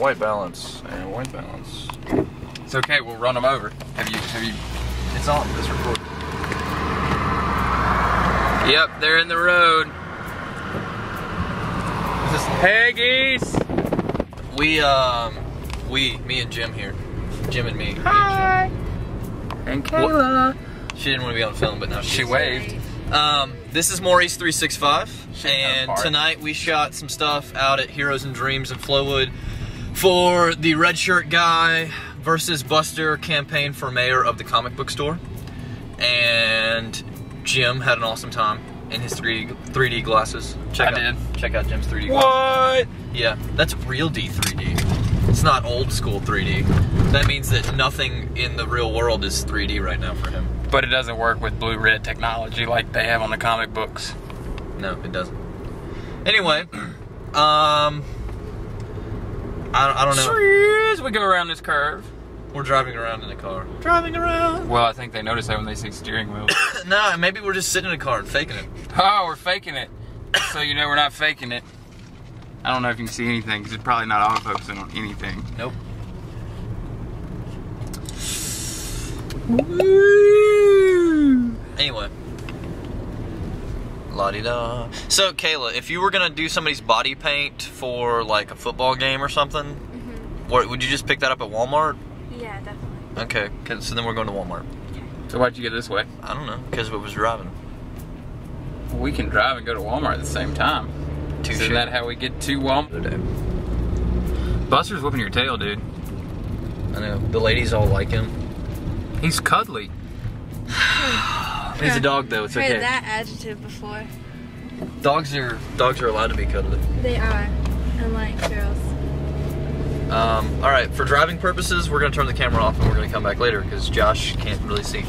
white balance and white balance. It's okay. We'll run them over. Have you? Have you? It's on. It's recording. Yep, they're in the road. This Hey, geese. We um, we, me and Jim here, Jim and me. Hi. And Kayla. She didn't want to be on film, but now she, She waved. Um, This is Maurice three six five, and tonight we shot some stuff out at Heroes and Dreams in Flowood for the Red Shirt Guy versus Buster campaign for mayor of the comic book store, and Jim had an awesome time in his 3D 3D glasses. Check I out, Check out Jim's 3D glasses. What? Yeah, that's RealD 3D. It's not old school 3D. That means that nothing in the real world is 3D right now for him. But it doesn't work with blue red technology like they have on the comic books. No, it doesn't. Anyway, um, I, I don't know. As we go around this curve. We're driving around in a car. Driving around. Well, I think they notice that when they see steering wheel. no, maybe we're just sitting in a car and faking it. oh, we're faking it. So you know we're not faking it. I don't know if you can see anything because it's probably not auto-focusing on anything. Nope. Anyway. La di da. So, Kayla, if you were gonna do somebody's body paint for like a football game or something, Mm-hmm. what, would you just pick that up at Walmart? Yeah, definitely. Okay, 'cause- so then we're going to Walmart. So why'd you get this way? I don't know, because it was driving. We can drive and go to Walmart at the same time. Touche. Isn't that how we get to Walmart? Today. Buster's whipping your tail, dude. I know. The ladies all like him. He's cuddly. He's a dog though, it's Heard okay. that adjective before. Dogs are dogs are allowed to be cuddly. They are, unlike girls. Um, all right, for driving purposes, we're gonna turn the camera off and we're gonna come back later because Josh can't really see.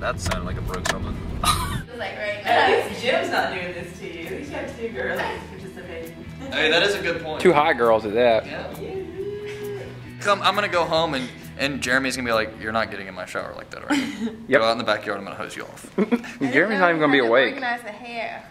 That sounded like it broke something. Like right now. At least Jim's not doing this to you. At least you have two girls participating. hey, that is a good point. Two high girls at that. Yeah. Come, I'm gonna go home and and Jeremy's gonna be like, "You're not getting in my shower like that, right? Yep. Go out in the backyard. I'm gonna hose you off." Jeremy's not even gonna be awake. Organize the hair.